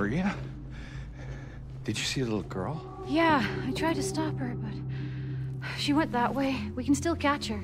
Maria? Did you see the little girl? Yeah, I tried to stop her, but she went that way. We can still catch her.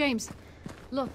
James, look.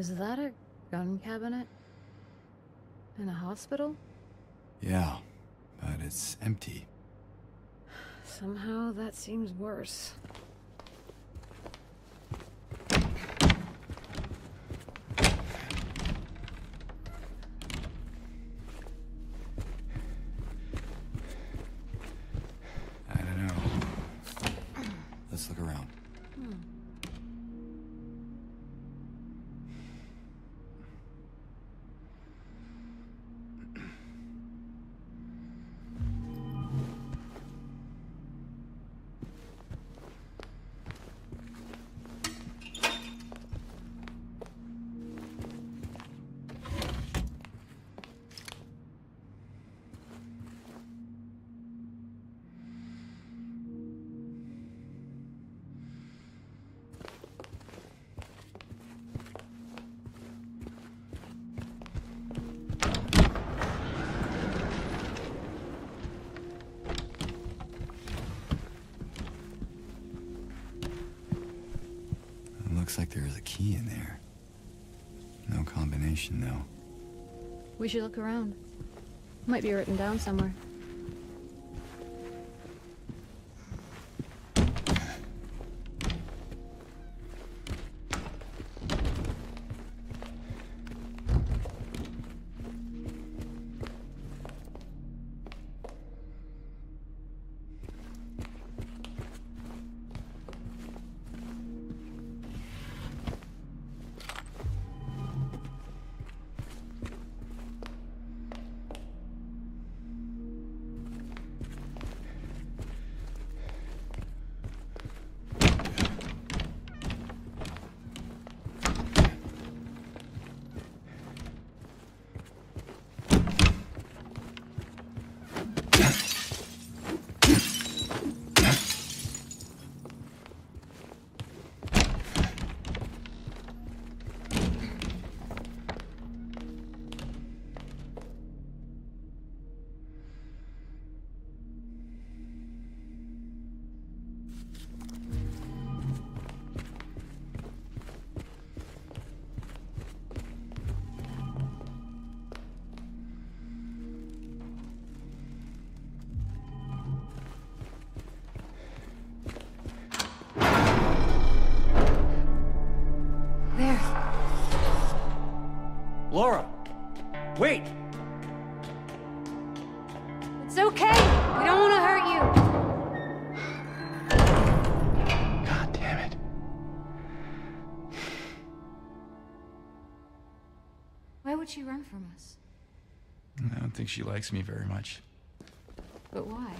Is that a gun cabinet? In a hospital? Yeah, but it's empty. Somehow that seems worse. Like there is a key in there. No combination, though. We should look around. Might be written down somewhere. From us? I don't think she likes me very much. But why?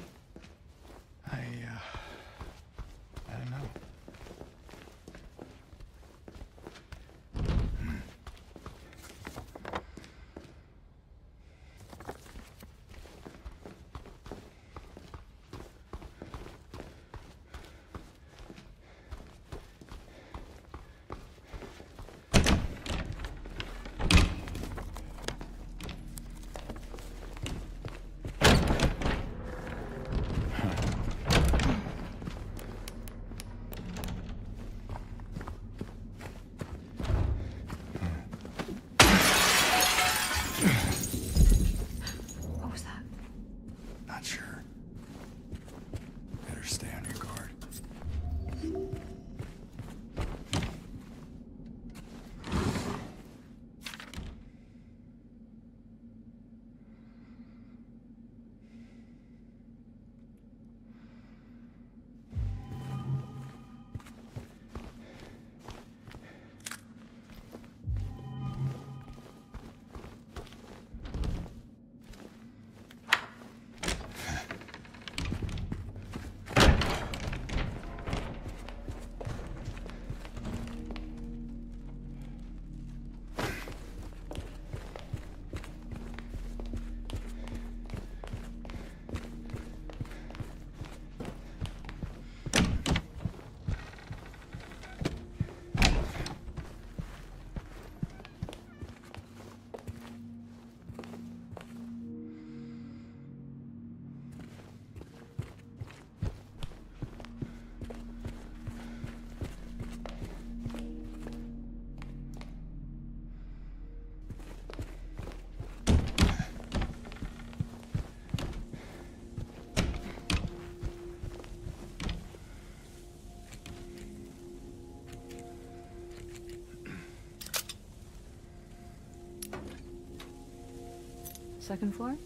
Second floor?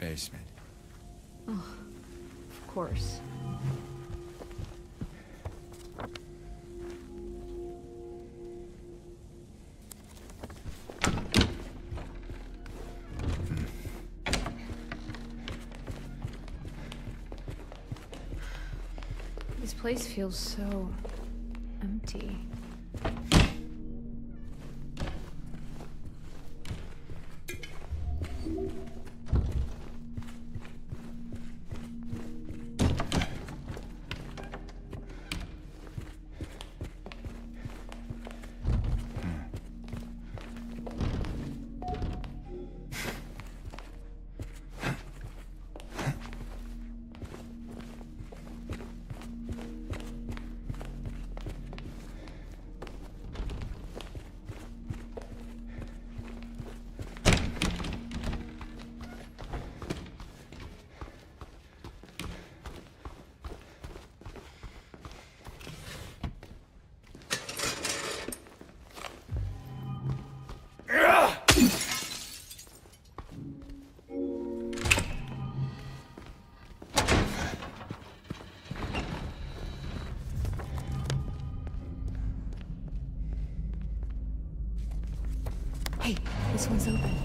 Basement. Oh, Of course. This place feels so empty. This one's open.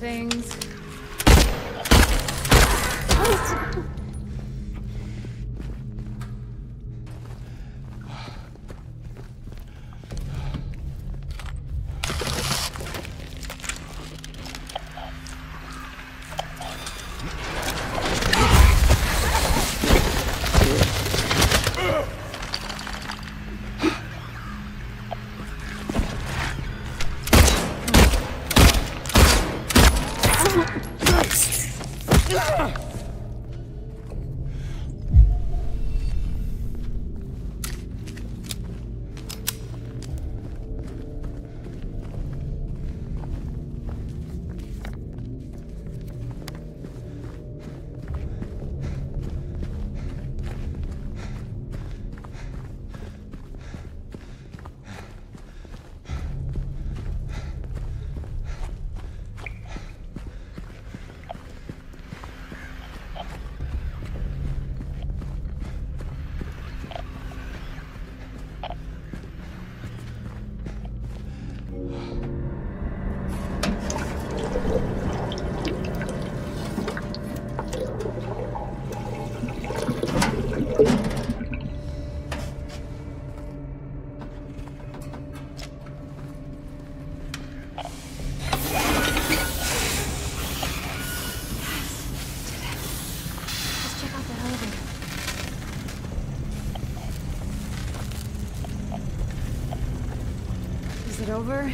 More over?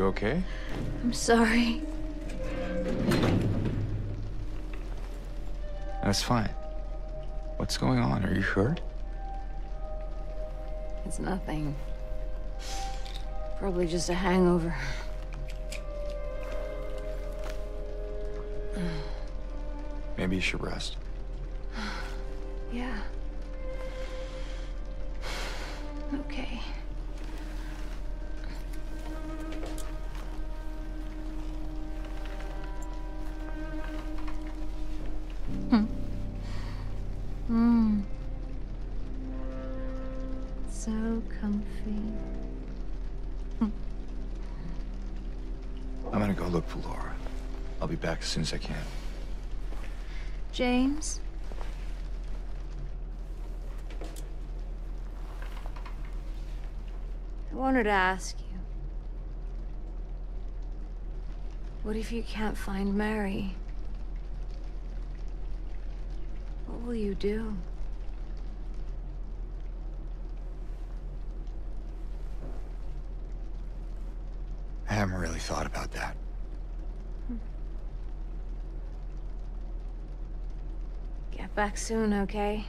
You okay? I'm sorry. That's fine. What's going on? Are you hurt? It's nothing. Probably just a hangover. Maybe you should rest. Back as soon as I can. James? I wanted to ask you. What if you can't find Mary? What will you do? Back soon, okay?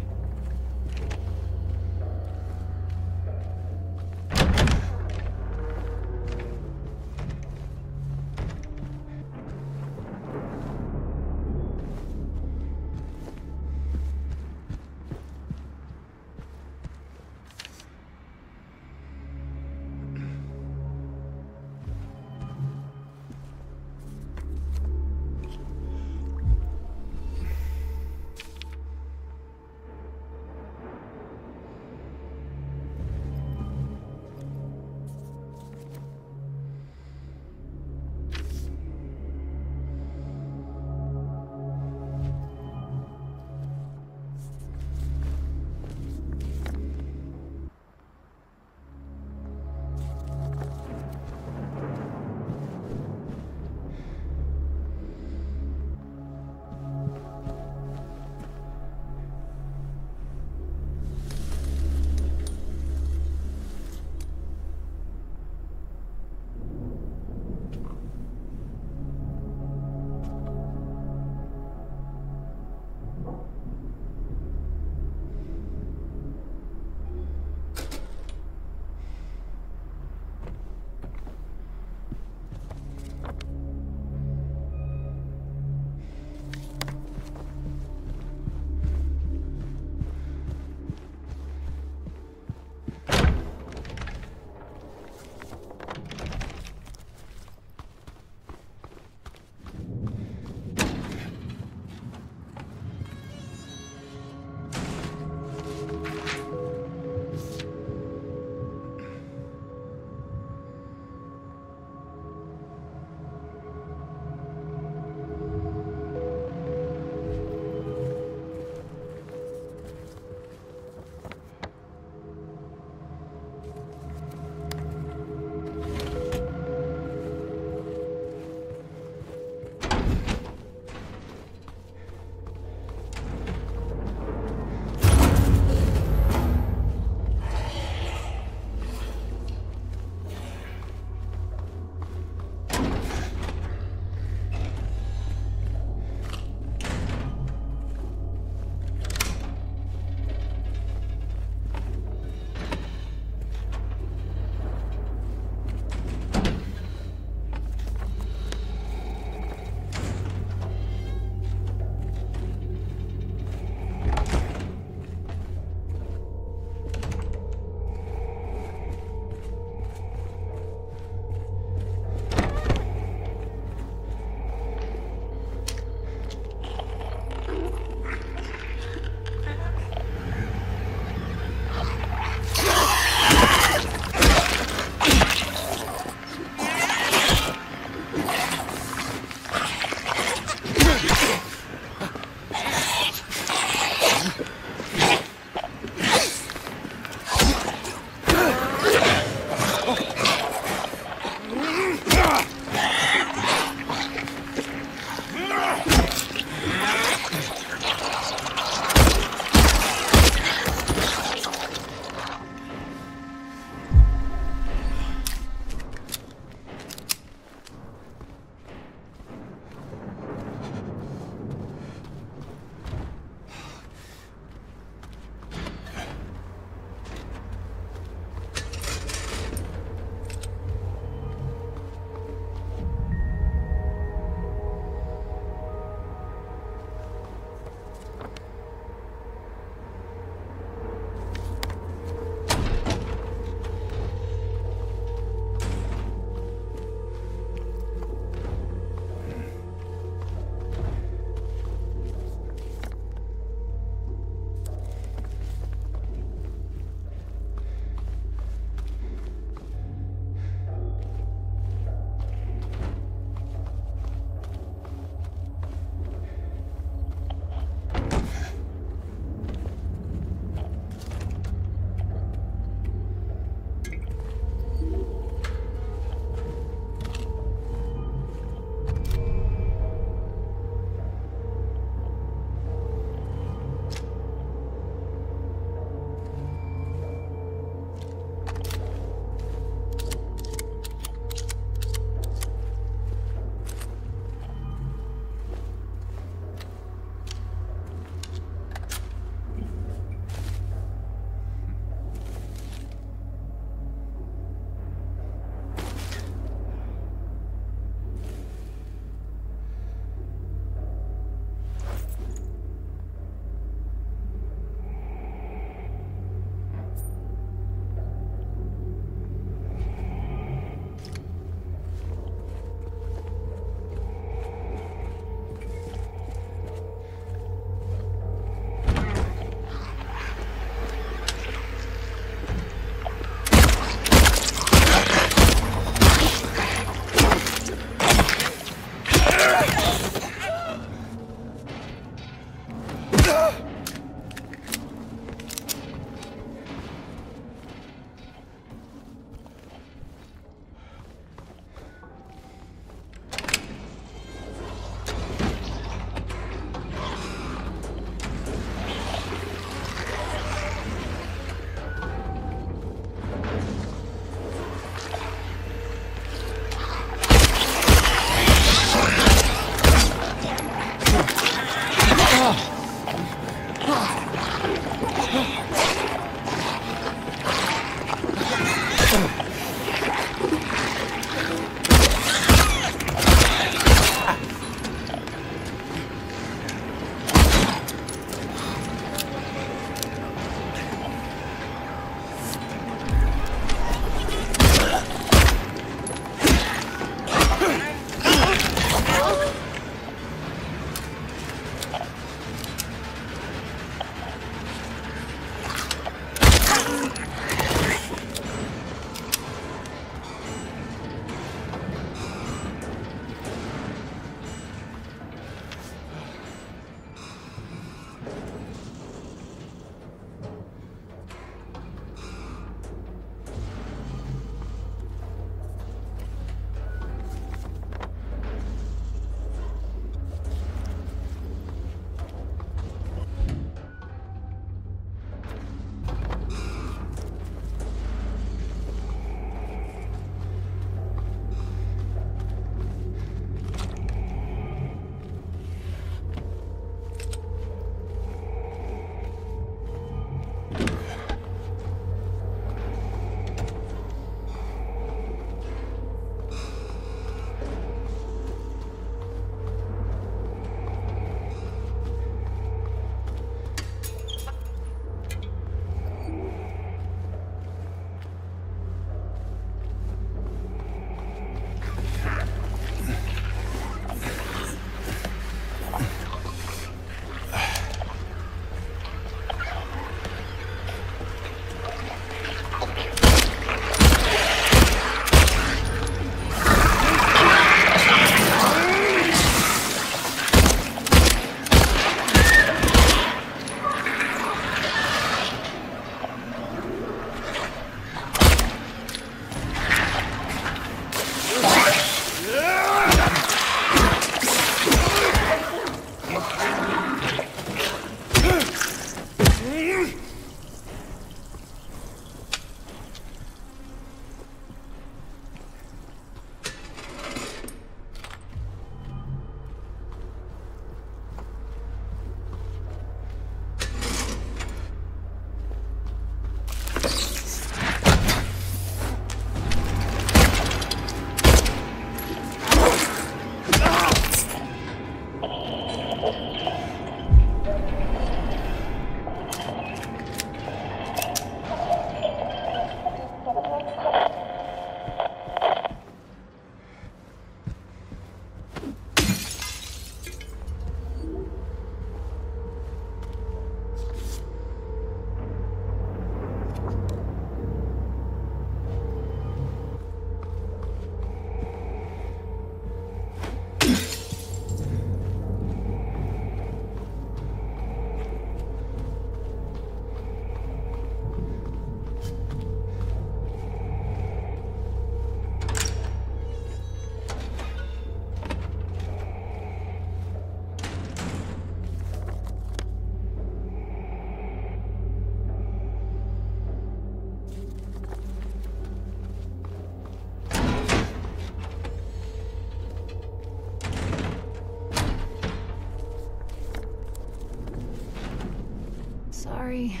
Sorry.